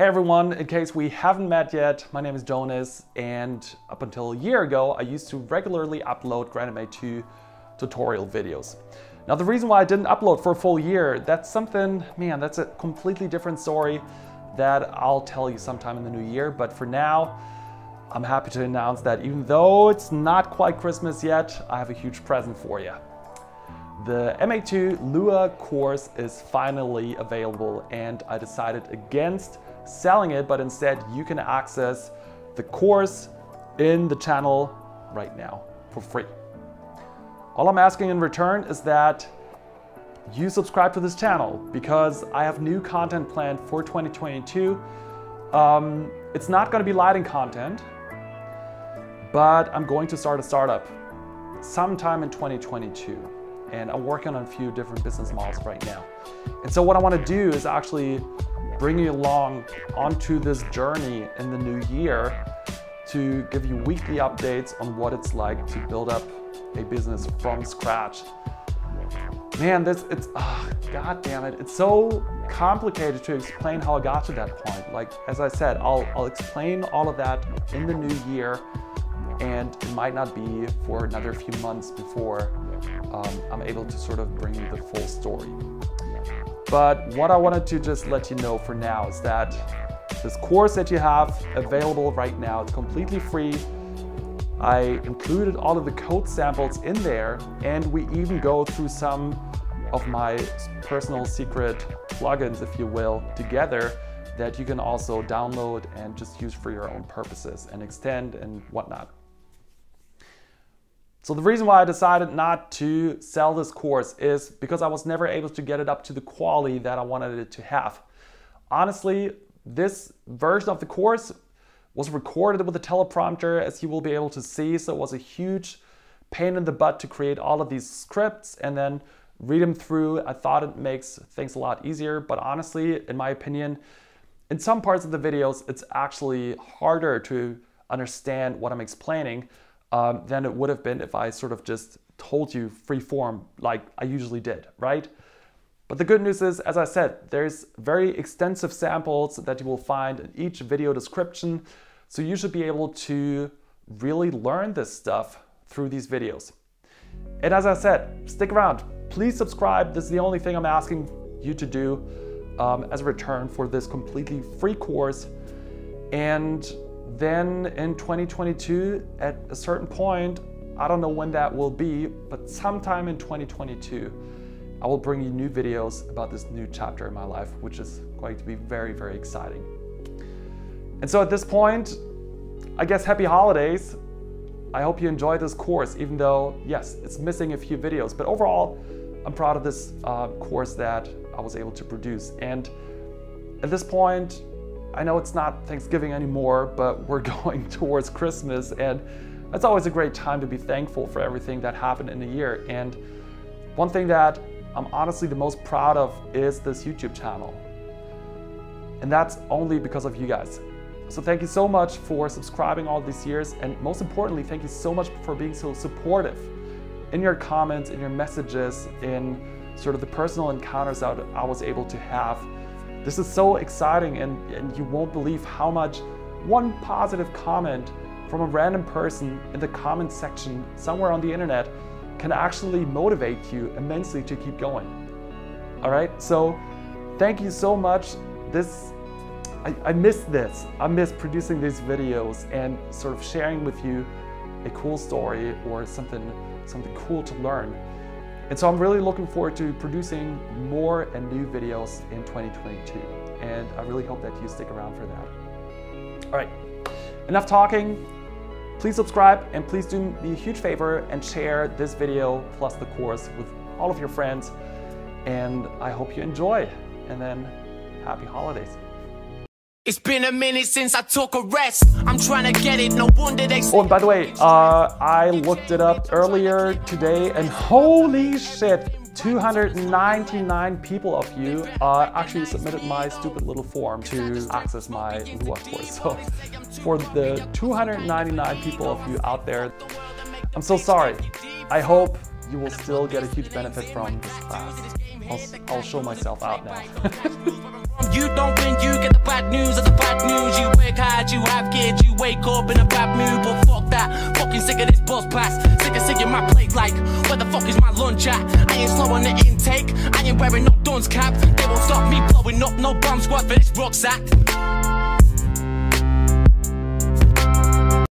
Hey everyone, in case we haven't met yet, my name is Jonas and up until a year ago I used to regularly upload GrandMA 2 tutorial videos. Now the reason why I didn't upload for a full year, that's something, man, that's a completely different story that I'll tell you sometime in the new year, but for now, I'm happy to announce that even though it's not quite Christmas yet, I have a huge present for you. The MA2 Lua course is finally available and I decided against selling it, but instead you can access the course in the channel right now for free. All I'm asking in return is that you subscribe to this channel because I have new content planned for 2022. Um, it's not going to be lighting content, but I'm going to start a startup sometime in 2022 and I'm working on a few different business models right now. And so what I want to do is actually bring you along onto this journey in the new year to give you weekly updates on what it's like to build up a business from scratch. Man, this it's oh, god damn it. It's so complicated to explain how I got to that point. Like as I said, I'll I'll explain all of that in the new year and it might not be for another few months before um, I'm able to sort of bring you the full story. But what I wanted to just let you know for now is that this course that you have available right now, it's completely free. I included all of the code samples in there and we even go through some of my personal secret plugins, if you will, together that you can also download and just use for your own purposes and extend and whatnot. So the reason why I decided not to sell this course is because I was never able to get it up to the quality that I wanted it to have. Honestly, this version of the course was recorded with a teleprompter as you will be able to see, so it was a huge pain in the butt to create all of these scripts and then read them through. I thought it makes things a lot easier, but honestly, in my opinion, in some parts of the videos, it's actually harder to understand what I'm explaining um, than it would have been if I sort of just told you free form like I usually did, right? But the good news is, as I said, there's very extensive samples that you will find in each video description. So you should be able to really learn this stuff through these videos. And as I said, stick around. Please subscribe. This is the only thing I'm asking you to do um, as a return for this completely free course. And then in 2022, at a certain point, I don't know when that will be, but sometime in 2022, I will bring you new videos about this new chapter in my life, which is going to be very, very exciting. And so at this point, I guess happy holidays. I hope you enjoyed this course, even though, yes, it's missing a few videos, but overall, I'm proud of this uh, course that I was able to produce. And at this point, I know it's not Thanksgiving anymore, but we're going towards Christmas and that's always a great time to be thankful for everything that happened in the year. And one thing that I'm honestly the most proud of is this YouTube channel. And that's only because of you guys. So thank you so much for subscribing all these years. And most importantly, thank you so much for being so supportive in your comments, in your messages, in sort of the personal encounters that I was able to have this is so exciting and, and you won't believe how much one positive comment from a random person in the comment section somewhere on the internet can actually motivate you immensely to keep going. All right, so thank you so much. This, I, I miss this. I miss producing these videos and sort of sharing with you a cool story or something, something cool to learn. And so I'm really looking forward to producing more and new videos in 2022. And I really hope that you stick around for that. All right, enough talking. Please subscribe and please do me a huge favor and share this video plus the course with all of your friends. And I hope you enjoy. And then happy holidays. It's been a minute since I took a rest. I'm trying to get it, no wonder they Oh, and by the way, uh, I looked it up earlier today and holy shit, 299 people of you uh, actually submitted my stupid little form to access my Lua course. So for the 299 people of you out there, I'm so sorry. I hope you will still get a huge benefit from this class. I'll, I'll show myself out now. wake up in a bad mood, but fuck that. Fucking sick of this buzz pass. Sick of seeing my plate like, where the fuck is my lunch at? I ain't slow on the intake. I ain't wearing no dunce cap. They won't stop me blowing up, no bomb squad for this rucksack.